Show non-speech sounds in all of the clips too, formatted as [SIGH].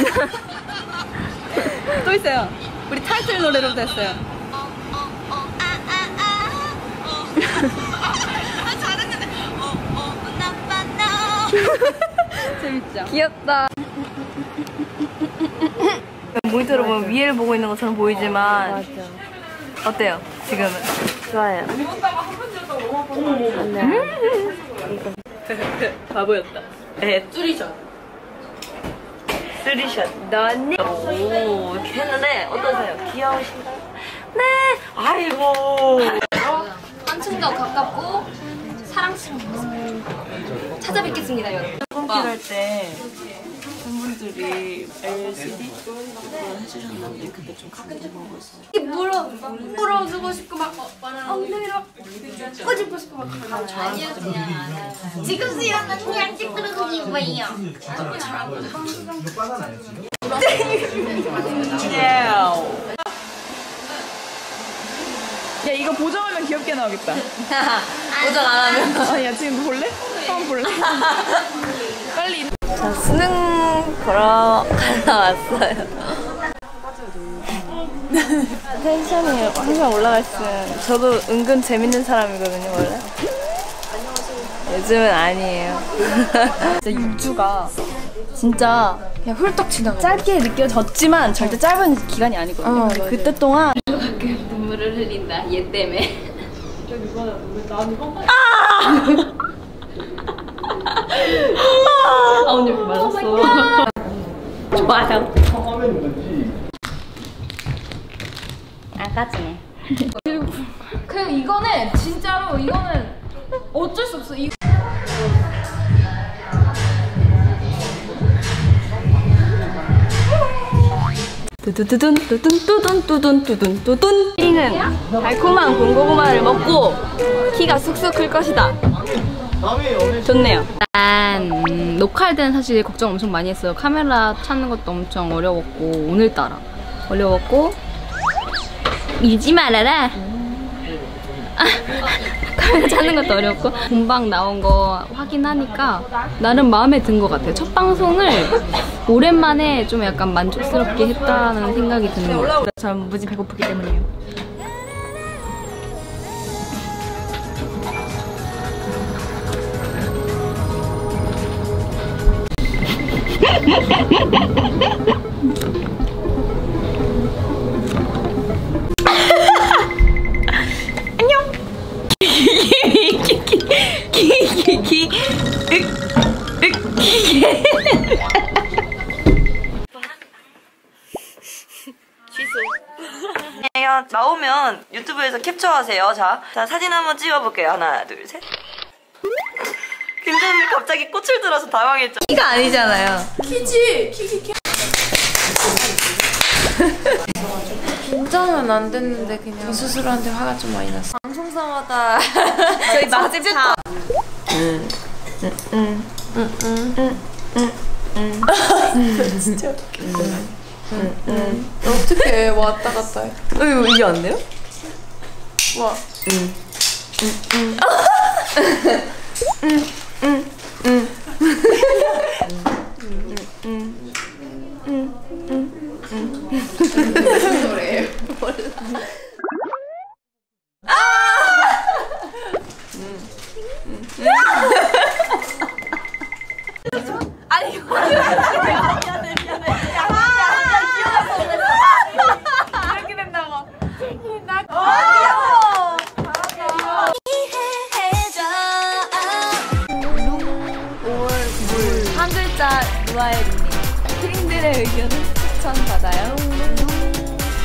[LAUGHS] 또 있어요. 우리 타이틀 노래로도 했어요. [LAUGHS] 재밌죠? 귀엽다. 모니터로 보면 위에를 보고 있는 것처럼 보이지만 어때요? 지금은? 좋아요. [LAUGHS] 바보였다. 네, 뚜리샷. 뚜리샷. 너니? 오, 이렇게 했는데 어떠세요? 귀여우신가요? 네. 아이고. 한층 더 가깝고 사랑스러운 찾아뵙겠습니다, 여러분. 펌핑할 때 팬분들이 LCD 해주셨는데 그때 좀 감동먹었어요. 물어 물어주고 싶고 막 엉덩이로 꼬집고 싶고 막 아니요 그냥 지금 수영은 그냥 찌끄러고 이거예요 야, 이거 보정하면 귀엽게 나오겠다. [LAUGHS] 보정 안 하면. 아니야, 지금 볼래? 한번 볼래? [LAUGHS] 빨리. 자, 수능 보러 가러 왔어요. 텐션이 항상 있으면 저도 은근 재밌는 사람이거든요, 원래. 요즘은 아니에요. [LAUGHS] 진짜 6주가 진짜 그냥 훌떡 지나가 짧게 느껴졌지만 절대 짧은 기간이 아니거든요. 어. 그때 동안 눈물을 흘린다 얘 때문에 아 [LAUGHS] [LAUGHS] 오늘 말랐어. 좋아요. 아까지네. 그냥 이거는 진짜로 이거는 어쩔 수 없어 이 두두두둔 두둔 뚜둔 뚜둔 뚜둔 뚜둔 링은 달콤한 군고구마를 먹고 키가 쑥쑥 클 것이다 좋네요. 일단 음, 녹화할 때는 사실 걱정 엄청 많이 했어요. 카메라 찾는 것도 엄청 어려웠고 오늘따라 어려웠고. 밀지 말아라. 아, [LAUGHS] 카메라 찾는 것도 어렵고. 본방 나온 거 확인하니까 나름 마음에 든 것 같아요. 첫 방송을 오랜만에 좀 약간 만족스럽게 했다는 생각이 드는 것 같아요. 전 무지 배고프기 때문이에요. 야, 나오면 유튜브에서 캡처하세요. 자, 자 사진 한번 찍어볼게요. 하나, 둘, 셋. 김선미 갑자기 꽃을 들어서 당황했죠. 키가 아니잖아요. [LAUGHS] 긴장은 안 됐는데 그냥 스스로한테 화가 좀 많이 났어. 방송사마다 저희 마지막 어떻게 왔다 갔다 해? 어, 이게 안 돼요? 와. [LAUGHS] 한 글자 루아의 루니. 트링들의 의견을 추천받아요.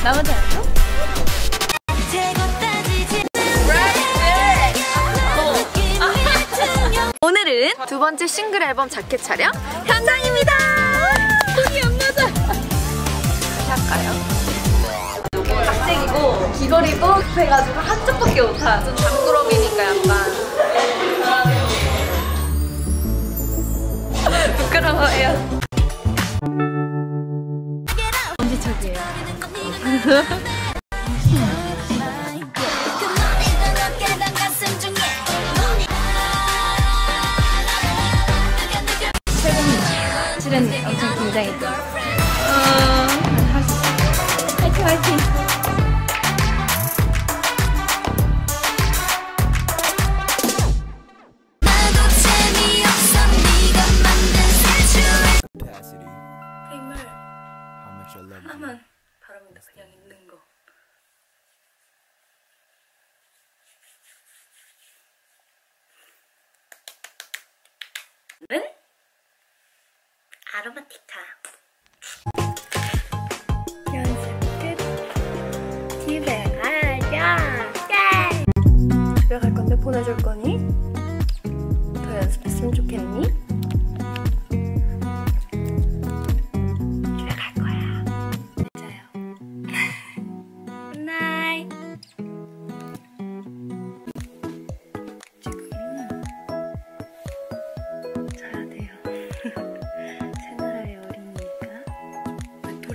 나머지 알죠? 두 번째 싱글 앨범 자켓 촬영? 현장입니다. 손이 안 맞아. 할까요? 학생이고 귀걸이도 급해가지고 한쪽밖에 못하. 좀 장꾸러미니까 긴장했죠. 할수 있어. 화이팅 화이팅. 는 아로마티카. 연습 끝. 집에 가자. 예! 집에 갈 건데 보내줄 거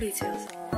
자야 돼요. 세 나라의 어린이니까 외톨이 지어서